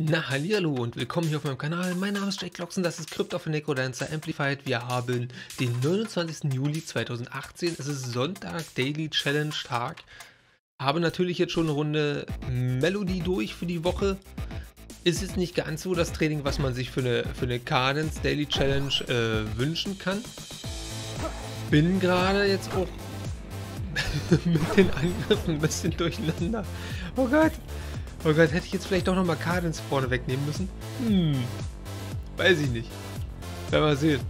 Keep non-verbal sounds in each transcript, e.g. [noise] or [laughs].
Na, hallihallo und willkommen hier auf meinem Kanal. Mein Name ist Jake Loxen, das ist Crypt of a Necrodancer Amplified. Wir haben den 29. Juli 2018. Es ist Sonntag, Daily Challenge Tag. Habe natürlich jetzt schon eine Runde Melody durch für die Woche. Ist jetzt nicht ganz so das Training, was man sich für eine, für eine Cadence Daily Challenge äh, wünschen kann. Bin gerade jetzt auch [laughs] mit den Angriffen ein bisschen durcheinander. Oh Gott. Oh Gott, hätte ich jetzt vielleicht doch nochmal Cadence vorne wegnehmen müssen? Hm. Weiß ich nicht. Werden wir sehen.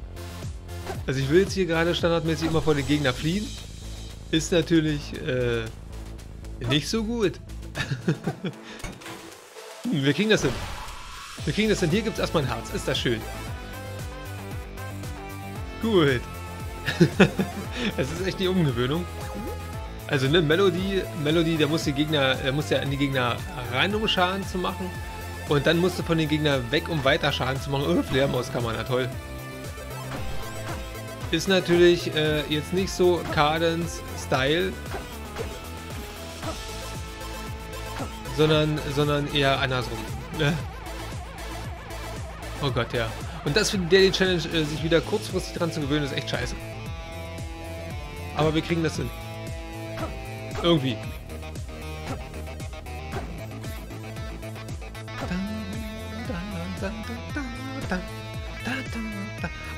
Also ich will jetzt hier gerade standardmäßig immer vor den Gegner fliehen. Ist natürlich äh, nicht so gut. [laughs] hm, wir kriegen das hin. Wir kriegen das hin. Hier gibt es erstmal ein Herz. Ist das schön. Gut. [laughs] Es ist echt die Umgewöhnung. Also ne, Melody, Melody, der muss die Gegner, der muss ja an die Gegner ran, um Schaden zu machen. Und dann musst du von den Gegnern weg, um weiter Schaden zu machen. Oh, Fledermauskammer, na toll. Ist natürlich äh, jetzt nicht so Cadence-Style. Sondern, sondern eher andersrum. Ne? Oh Gott, ja. Und das für die Daily Challenge, äh, sich wieder kurzfristig dran zu gewöhnen, ist echt scheiße. Aber wir kriegen das hin. Irgendwie.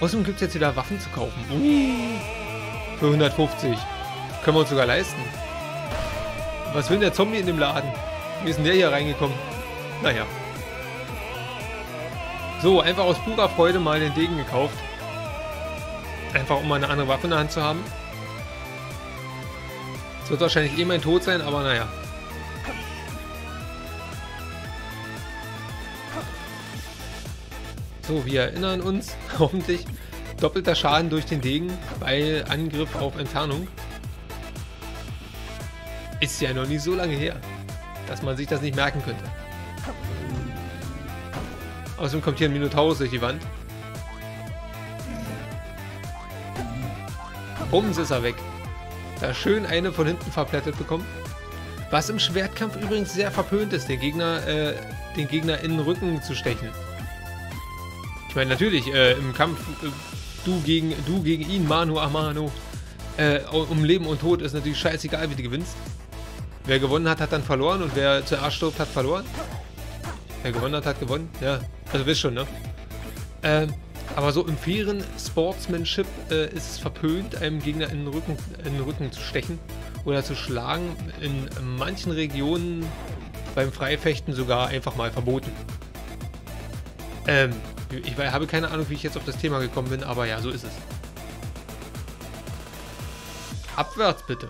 Außerdem gibt es jetzt wieder Waffen zu kaufen. Uh, für 150. Können wir uns sogar leisten. Was will der Zombie in dem Laden? Wie ist denn der hier reingekommen? Naja. So, einfach aus purer Freude mal den Degen gekauft. Einfach um mal eine andere Waffe in der Hand zu haben. Wird wahrscheinlich eh mein Tod sein, aber naja. So, wir erinnern uns, [laughs] hoffentlich, doppelter Schaden durch den Degen bei Angriff auf Entfernung. Ist ja noch nicht so lange her, dass man sich das nicht merken könnte. Außerdem kommt hier ein Minotaurus durch die Wand. Bums ist er weg. Da schön eine von hinten verplättet bekommen. Was im Schwertkampf übrigens sehr verpönt ist, den Gegner, äh, den Gegner in den Rücken zu stechen. Ich meine, natürlich, äh, im Kampf, äh, du, gegen, du gegen ihn, Manu Amano, äh, um Leben und Tod ist natürlich scheißegal, wie du gewinnst. Wer gewonnen hat, hat dann verloren und wer zuerst stirbt, hat verloren. Wer gewonnen hat, hat gewonnen. Ja, also wisst schon, ne? Ähm, aber so im fairen Sportsmanship äh, ist es verpönt, einem Gegner in den, Rücken, in den Rücken zu stechen oder zu schlagen. In manchen Regionen beim Freifechten sogar einfach mal verboten. Ähm, ich habe keine Ahnung, wie ich jetzt auf das Thema gekommen bin, aber ja, so ist es. Abwärts bitte.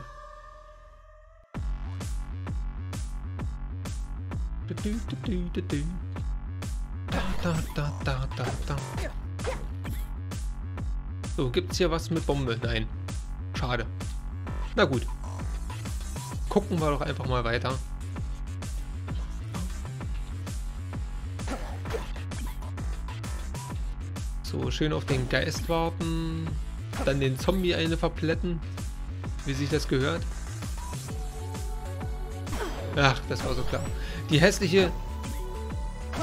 Da, da, da, da, da. So, gibt es hier was mit Bombe? Nein. Schade. Na gut. Gucken wir doch einfach mal weiter. So, schön auf den Geist warten. Dann den Zombie eine verplätten. Wie sich das gehört. Ach, das war so klar. Die hässliche,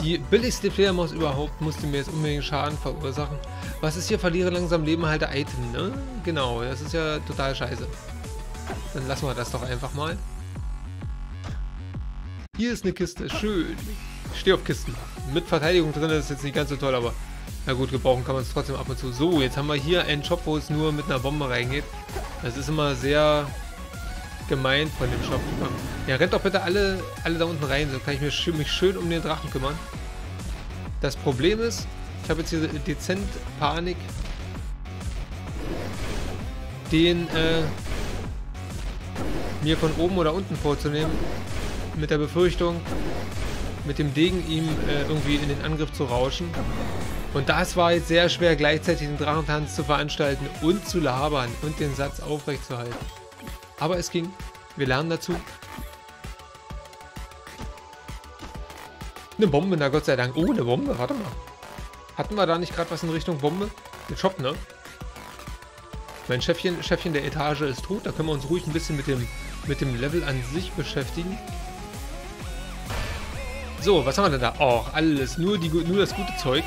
die billigste Fledermaus überhaupt musste mir jetzt unbedingt Schaden verursachen. Was ist hier? Verliere langsam Leben, halte Item, ne? Genau, das ist ja total scheiße. Dann lassen wir das doch einfach mal. Hier ist eine Kiste, schön. Ich stehe auf Kisten. Mit Verteidigung drin ist jetzt nicht ganz so toll, aber na gut, gebrauchen kann man es trotzdem ab und zu. So, jetzt haben wir hier einen Shop, wo es nur mit einer Bombe reingeht. Das ist immer sehr gemein von dem Shop. Ja, rennt doch bitte alle, alle da unten rein, so kann ich mich, mich schön um den Drachen kümmern. Das Problem ist, ich habe jetzt hier dezent Panik, den äh, mir von oben oder unten vorzunehmen, mit der Befürchtung, mit dem Degen ihm äh, irgendwie in den Angriff zu rauschen. Und das war jetzt sehr schwer, gleichzeitig den Drachentanz zu veranstalten und zu labern und den Satz aufrechtzuerhalten. Aber es ging. Wir lernen dazu. Eine Bombe, na Gott sei Dank. Oh, eine Bombe, warte mal. Hatten wir da nicht gerade was in Richtung Bombe? Mit Shop, ne? Mein Chefchen, Chefchen der Etage ist tot. Da können wir uns ruhig ein bisschen mit dem, mit dem Level an sich beschäftigen. So, was haben wir denn da? Oh, alles. Nur, die, nur das gute Zeug.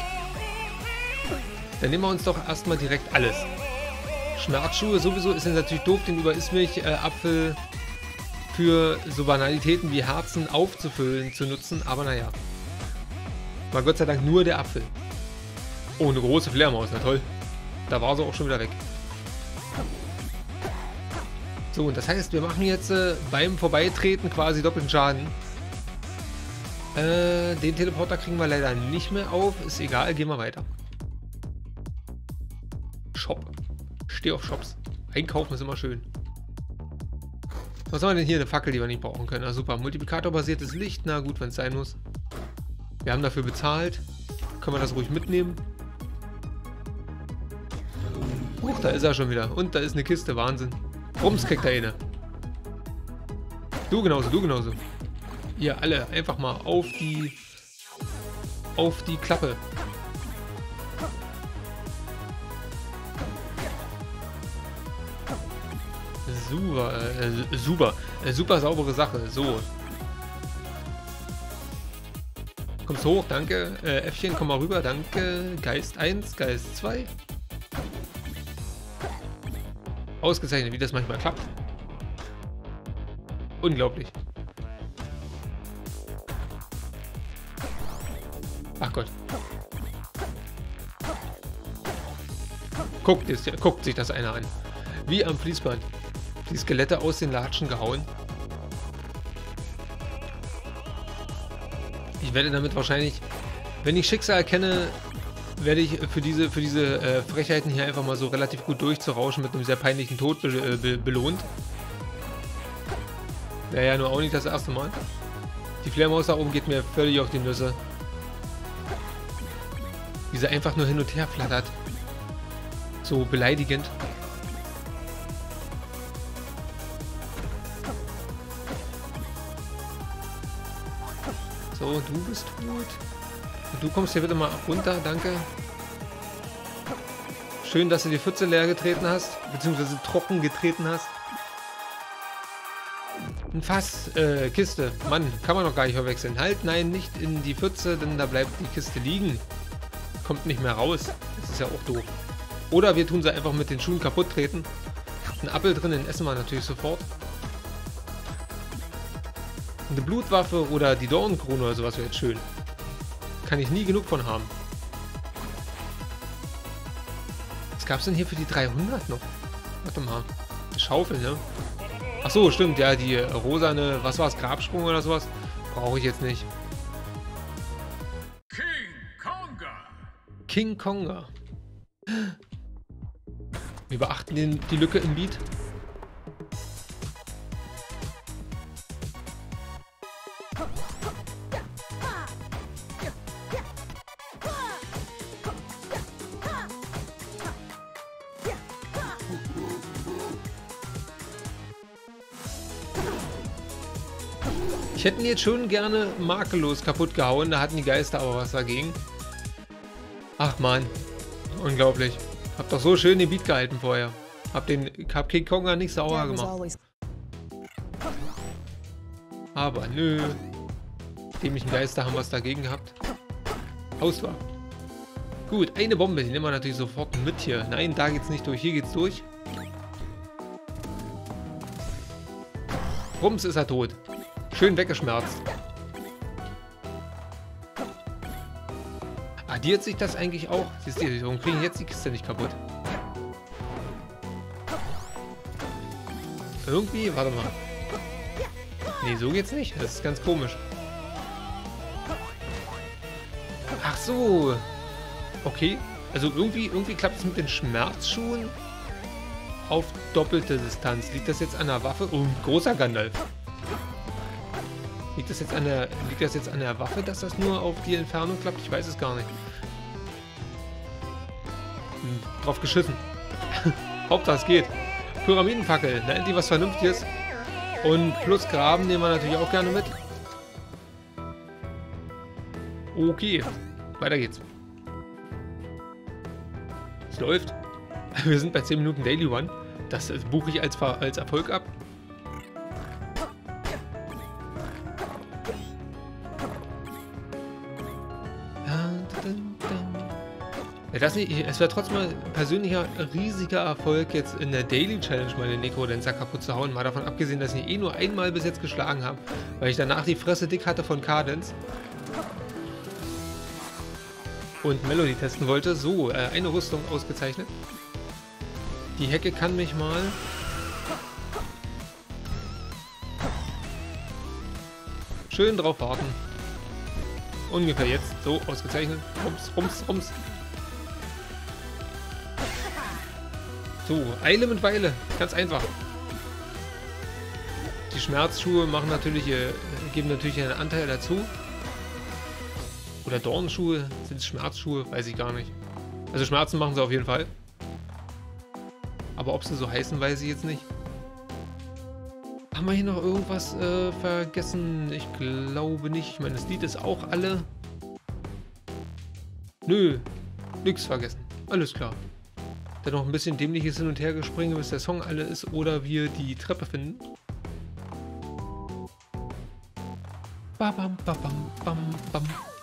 Dann nehmen wir uns doch erstmal direkt alles. Schmerzschuhe sowieso ist ja natürlich doof, den Überismilch-Apfel äh, für so Banalitäten wie Herzen aufzufüllen zu nutzen. Aber naja. War Gott sei Dank nur der Apfel. Oh, eine große Fledermaus. Na toll. Da war sie auch schon wieder weg. So, und das heißt, wir machen jetzt äh, beim Vorbeitreten quasi doppelten Schaden. Äh, den Teleporter kriegen wir leider nicht mehr auf. Ist egal, gehen wir weiter. Shop. Steh auf Shops. Einkaufen ist immer schön. Was haben wir denn hier? Eine Fackel, die wir nicht brauchen können. Na super. Multiplikator-basiertes Licht. Na gut, wenn es sein muss. Wir haben dafür bezahlt. Können wir das ruhig mitnehmen. Huch, da ist er schon wieder. Und da ist eine Kiste. Wahnsinn. Rums kriegt er eine. Du genauso, du genauso. Ihr alle einfach mal auf die auf die Klappe. Super, äh, super, äh, super saubere Sache. So. Kommst hoch, danke. Äh, Äffchen, komm mal rüber, danke. Geist 1, Geist 2. Ausgezeichnet, wie das manchmal klappt. Unglaublich. Ach Gott. Guckt, guckt sich das einer an. Wie am Fließband. Die Skelette aus den Latschen gehauen. Ich werde damit wahrscheinlich, wenn ich Schicksal erkenne, werde ich für diese, für diese äh, Frechheiten hier einfach mal so relativ gut durchzurauschen mit einem sehr peinlichen Tod be äh, be belohnt. Wäre ja nur auch nicht das erste Mal. Die Fledermaus da oben geht mir völlig auf die Nüsse. Wie sie einfach nur hin und her flattert. So beleidigend. So, du bist tot. Du kommst hier bitte mal runter, danke. Schön, dass du die Pfütze leer getreten hast, beziehungsweise trocken getreten hast. Ein Fass, äh, Kiste. Mann, kann man noch gar nicht verwechseln. Halt, nein, nicht in die Pfütze, denn da bleibt die Kiste liegen. Kommt nicht mehr raus. Das ist ja auch doof. Oder wir tun sie einfach mit den Schuhen kaputt treten. Ein Apfel drin, den essen wir natürlich sofort. Eine Blutwaffe oder die Dornkrone oder sowas wäre jetzt schön. Kann ich nie genug von haben. Was gab es denn hier für die 300 noch? Warte mal. Eine Schaufel, ne? Ach so, stimmt. Ja, die rosane, was war es, Grabsprung oder sowas? Brauche ich jetzt nicht. King Konga. King Konga. Wir beachten den, die Lücke im Beat. Ich hätte ihn jetzt schon gerne makellos kaputt gehauen, da hatten die Geister aber was dagegen. Ach man, unglaublich. Hab doch so schön den Beat gehalten vorher. Hab den King Konga nicht sauer gemacht. Aber nö. Dämlichen Geister haben was dagegen gehabt. Auswahl. Gut, eine Bombe, die nehmen wir natürlich sofort mit hier. Nein, da geht's nicht durch, hier geht's durch. Rums ist er tot. Schön weggeschmerzt. Addiert sich das eigentlich auch? Siehst du, warum kriegen jetzt die Kiste nicht kaputt? Irgendwie, warte mal. Nee, so geht's nicht. Das ist ganz komisch. Ach so. Okay. Also irgendwie, irgendwie klappt es mit den Schmerzschuhen auf doppelte Distanz. Liegt das jetzt an der Waffe? Oh, großer Gandalf. Liegt das, jetzt an der, liegt das jetzt an der Waffe, dass das nur auf die Entfernung klappt? Ich weiß es gar nicht. Hm, drauf geschissen. [laughs] Hauptsache es geht. Pyramidenfackel. Na, endlich was Vernünftiges. Und plus Graben nehmen wir natürlich auch gerne mit. Okay. Weiter geht's. Es läuft. [laughs] Wir sind bei 10 Minuten Daily One. Das buche ich als, als Erfolg ab. Das nicht, es wäre trotzdem mal ein persönlicher riesiger Erfolg, jetzt in der Daily Challenge meine Necrodancer kaputt zu hauen. Mal davon abgesehen, dass ich ihn eh nur einmal bis jetzt geschlagen habe, weil ich danach die Fresse dick hatte von Cadence. Und Melody testen wollte. So, äh, eine Rüstung ausgezeichnet. Die Hecke kann mich mal... Schön drauf warten. Ungefähr jetzt. So, ausgezeichnet. Rums, rums, rums. So, Eile mit Weile. Ganz einfach. Die Schmerzschuhe machen natürlich, äh, geben natürlich einen Anteil dazu. Oder Dornschuhe. Sind es Schmerzschuhe? Weiß ich gar nicht. Also Schmerzen machen sie auf jeden Fall. Aber ob sie so heißen, weiß ich jetzt nicht. Haben wir hier noch irgendwas äh, vergessen? Ich glaube nicht. Ich meine, das Lied ist auch alle. Nö, nichts vergessen. Alles klar. Dann noch ein bisschen dämliches Hin- und Hergespringe, bis der Song alle ist oder wir die Treppe finden. Babam, babam, bam, bam. Hm.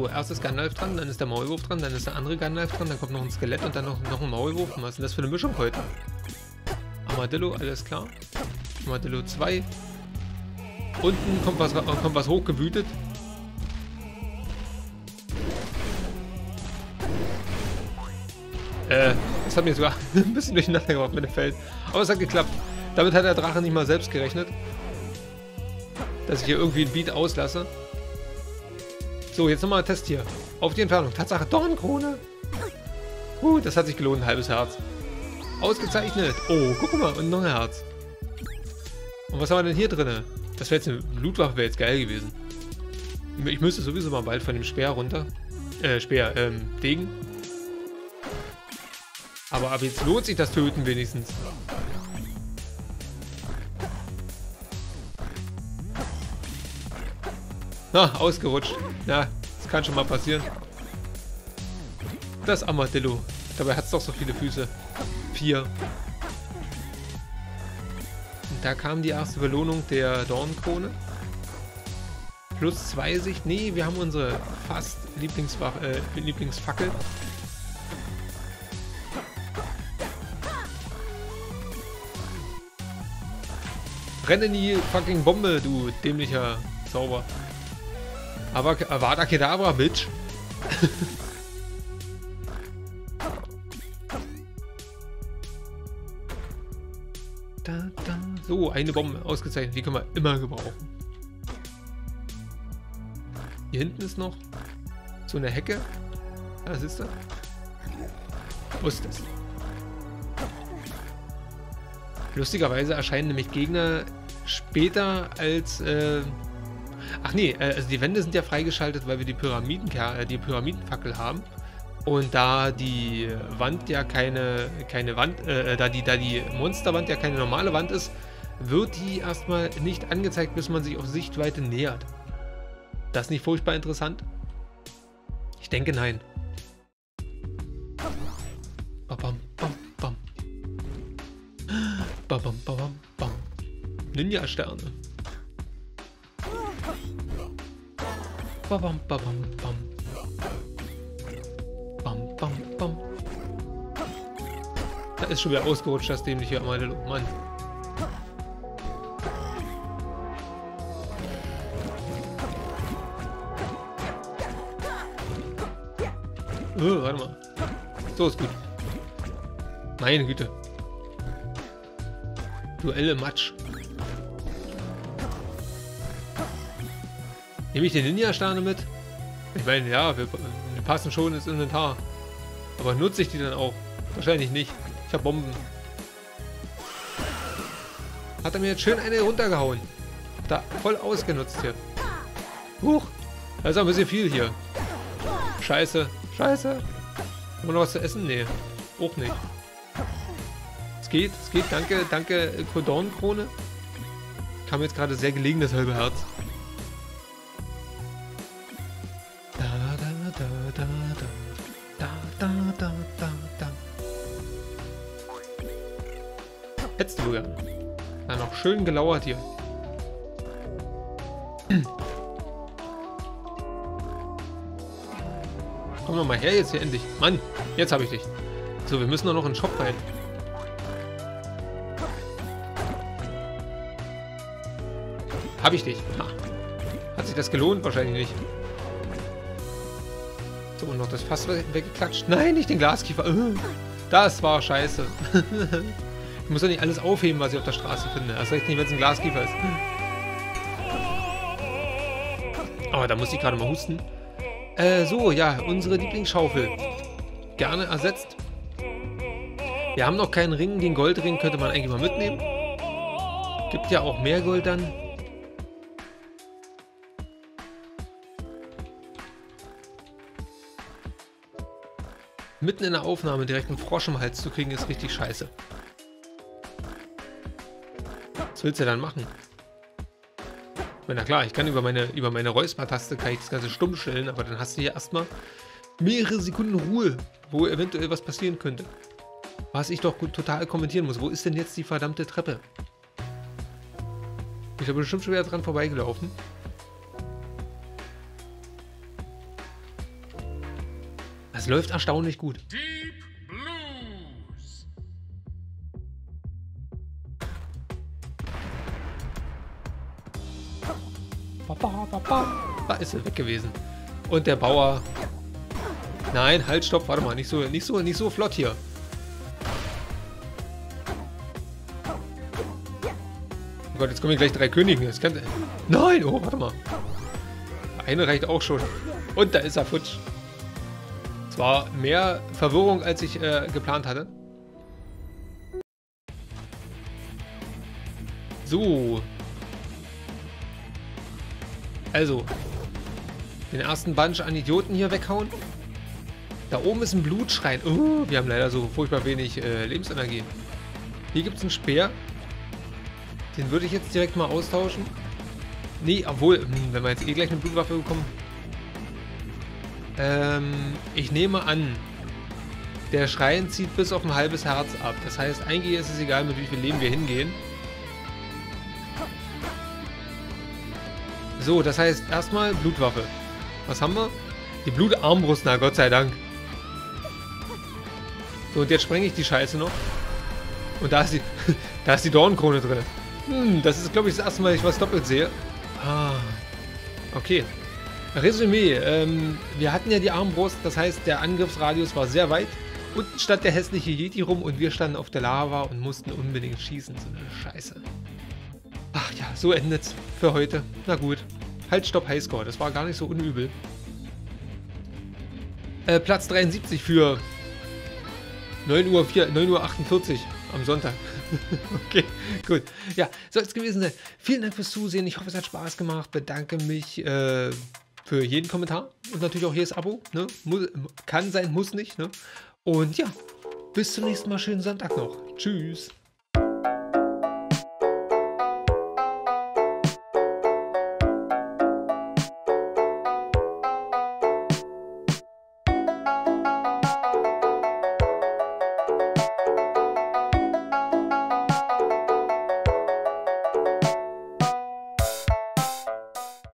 So, erst ist Gandalf dran, dann ist der Maulwurf dran, dann ist der andere Gandalf dran, dann kommt noch ein Skelett und dann noch, noch ein Maulwurf. Was ist denn das für eine Mischung heute? Armadillo, alles klar. Armadillo 2. Unten kommt was, kommt was hochgewütet. Äh, das hat mir sogar [laughs] ein bisschen durcheinander gemacht mit dem Feld. Aber es hat geklappt. Damit hat der Drache nicht mal selbst gerechnet. Dass ich hier irgendwie ein Beat auslasse. So, jetzt nochmal ein Test hier. Auf die Entfernung. Tatsache, Dornkrone. Uh, das hat sich gelohnt. Ein halbes Herz. Ausgezeichnet. Oh, guck mal. Und noch ein Herz. Und was haben wir denn hier drin? Das wäre jetzt eine Blutwaffe, wäre jetzt geil gewesen. Ich müsste sowieso mal bald von dem Speer runter. Äh, Speer, ähm, Degen. Aber ab jetzt lohnt sich das Töten wenigstens. Na, ausgerutscht. Na, das kann schon mal passieren. Das Armadillo. Dabei hat es doch so viele Füße. Vier. Und da kam die erste Belohnung der Dornkrone. Plus zwei Sicht. Nee, wir haben unsere fast äh, Lieblingsfackel. Renn in die fucking Bombe, du dämlicher Zauber. Aber Avada Kedavra, Bitch. [laughs] da, da. So, eine Bombe, ausgezeichnet. Die können wir immer gebrauchen. Hier hinten ist noch so eine Hecke. Was ist das? Wo ist das? Lustigerweise erscheinen nämlich Gegner später als... Äh Ach nee, äh, also die Wände sind ja freigeschaltet, weil wir die, Pyramiden, äh, die Pyramidenfackel haben. Und da die Wand ja keine, keine Wand, äh, da, die, da die Monsterwand ja keine normale Wand ist, wird die erstmal nicht angezeigt, bis man sich auf Sichtweite nähert. Das nicht furchtbar interessant? Ich denke nein. Bam, bam, [gasps] bam. Bam, bam, bam, bam. Ninja-Sterne. Bam, bam, bam, bam. Bam, bam. Da ist schon wieder ausgerutscht, das dämliche Armadillo. Mann. Oh, warte mal. So ist gut. Meine Güte. Duelle Matsch. Nehme ich den Ninja-Sterne mit? Ich meine, ja, wir, wir, passen schon ins Inventar. Aber nutze ich die dann auch? Wahrscheinlich nicht. Ich habe Bomben. Hat er mir jetzt schön eine runtergehauen. Da voll ausgenutzt hier. Huch. Da ist ein bisschen viel hier. Scheiße. Scheiße. Haben wir noch was zu essen? Nee. Auch nicht. Es geht, es geht. Danke, danke, Cordon-Krone. Kam jetzt gerade sehr gelegen, das halbe Herz. Schön gelauert hier. Komm doch mal her jetzt hier endlich. Mann, jetzt habe ich dich. So, wir müssen doch noch in den Shop rein. Habe ich dich. Ha. Hat sich das gelohnt? Wahrscheinlich nicht. So, und noch das Fass weggeklatscht. Nein, nicht den Glaskiefer. Äh, das war scheiße. [laughs] ich muss doch nicht alles aufheben, was ich auf der Straße finde. Erst recht nicht, wenn es ein Glaskiefer ist. Aber da muss ich gerade mal husten. Äh, so, ja, unsere Lieblingsschaufel. Gerne ersetzt. Wir haben noch keinen Ring. Den Goldring könnte man eigentlich mal mitnehmen. Gibt ja auch mehr Gold dann. Mitten in der Aufnahme direkt einen Frosch im Hals zu kriegen, ist richtig scheiße. Was willst du dann machen? Na klar, ich kann über meine, über meine Räuspertaste das Ganze stumm stellen, aber dann hast du hier erstmal mehrere Sekunden Ruhe, wo eventuell was passieren könnte. Was ich doch total kommentieren muss. Wo ist denn jetzt die verdammte Treppe? Ich habe bestimmt schon wieder dran vorbeigelaufen. Das läuft erstaunlich gut. Da ist er weg gewesen. Und der Bauer... Nein, halt, stopp, warte mal, nicht so, nicht so, nicht so flott hier. Oh Gott, jetzt kommen hier gleich drei Königen. Das kann... Nein, oh, warte mal. Eine reicht auch schon. Und da ist er futsch. Zwar mehr Verwirrung, als ich äh, geplant hatte. So. Also. Den ersten Bunch an Idioten hier weghauen. Da oben ist ein Blutschrein. Oh, wir haben leider so furchtbar wenig äh, Lebensenergie. Hier gibt es einen Speer. Den würde ich jetzt direkt mal austauschen. Nee, obwohl, hm, wenn wir jetzt eh gleich eine Blutwaffe bekommen, ähm, ich nehme an, der Schrein zieht bis auf ein halbes Herz ab. Das heißt, eigentlich ist es egal, mit wie viel Leben wir hingehen. So, das heißt erstmal Blutwaffe. Was haben wir? Die Blutarmbrust, na Gott sei Dank. So, und jetzt sprenge ich die Scheiße noch. Und da ist die, [laughs] da ist die Dornkrone drin. Hm, das ist, glaube ich, das erste Mal, dass ich was doppelt sehe. Ah, okay. Resümee, ähm, wir hatten ja die Armbrust, das heißt, der Angriffsradius war sehr weit. Unten stand der hässliche Yeti rum und wir standen auf der Lava und mussten unbedingt schießen. So eine Scheiße. Ach ja, so endet's für heute. Na gut. Halt, stopp, Highscore. Das war gar nicht so unübel. Äh, Platz 73 für 9 Uhr, 4, 9 Uhr 48 am Sonntag. [laughs] okay, gut. Ja, soll es gewesen sein. Vielen Dank fürs Zusehen. Ich hoffe, es hat Spaß gemacht. Bedanke mich äh, für jeden Kommentar und natürlich auch jedes Abo. Ne? Muss, kann sein, muss nicht. Ne? Und ja, bis zum nächsten Mal. Schönen Sonntag noch. Tschüss.